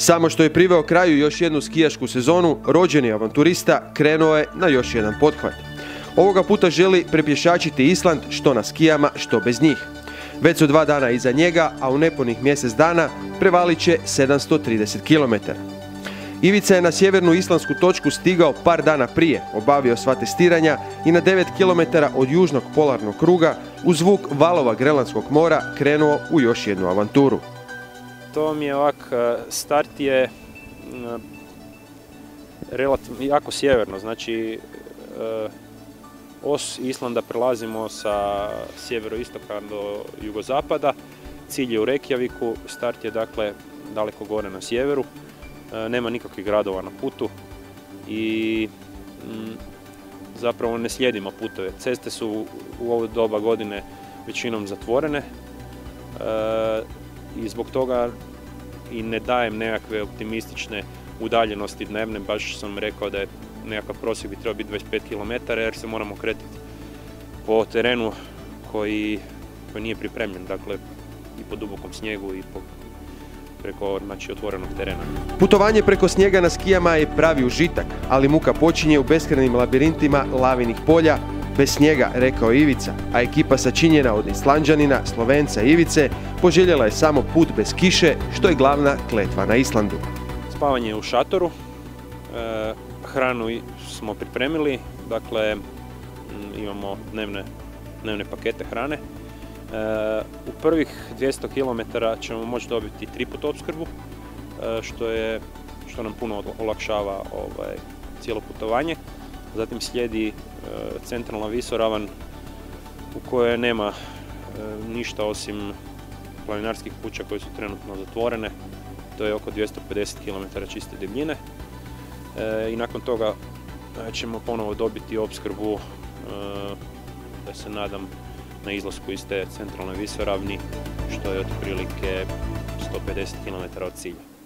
Samo što je priveo kraju još jednu skijašku sezonu, rođeni avanturista krenuo je na još jedan pothvat. Ovoga puta želi prepješačiti Island što na skijama, što bez njih. Već su dva dana iza njega, a u nepunih mjesec dana prevalit će 730 km. Ivica je na sjevernu islandsku točku stigao par dana prije, obavio sva testiranja i na 9 km od južnog polarnog kruga u zvuk valova Grenlandskog mora krenuo u još jednu avanturu. To mi je ovak, e, start je e, relativno jako sjeverno, znači e, os Islanda prelazimo sa sjeveroistoka do jugozapada, cilj je u Reykjaviku, start je dakle daleko gore na sjeveru, nema nikakvih gradova na putu i zapravo ne slijedimo putove. Ceste su u ovo doba godine većinom zatvorene i zbog toga i ne dajem nekakve optimistične udaljenosti dnevne, baš sam rekao da je nekakav prosjek bi trebao biti 25 km jer se moramo kretati po terenu koji, koji nije pripremljen, dakle i po dubokom snijegu i po preko znači, otvorenog terena. Putovanje preko snijega na skijama je pravi užitak, ali muka počinje u beskrajnim labirintima lavinih polja, bez snijega, rekao Ivica, a ekipa sačinjena od Islanđanina, Slovenca Ivice, poželjela je samo put bez kiše, što je glavna kletva na Islandu. Spavanje u šatoru, e, hranu smo pripremili, dakle imamo dnevne, pakete hrane. E, u prvih 200 km ćemo moći dobiti tri put opskrbu, e, što, je, što nam puno olakšava ovaj, cijelo putovanje. Zatim slijedi E, centralna visoravan u kojoj nema e, ništa osim planinarskih kuća koje su trenutno zatvorene. To je oko 250 km čiste debljine. E, I nakon toga ćemo ponovo dobiti opskrbu, da se nadam, na izlasku iz te centralne visoravni, što je otprilike 150 km od cilja.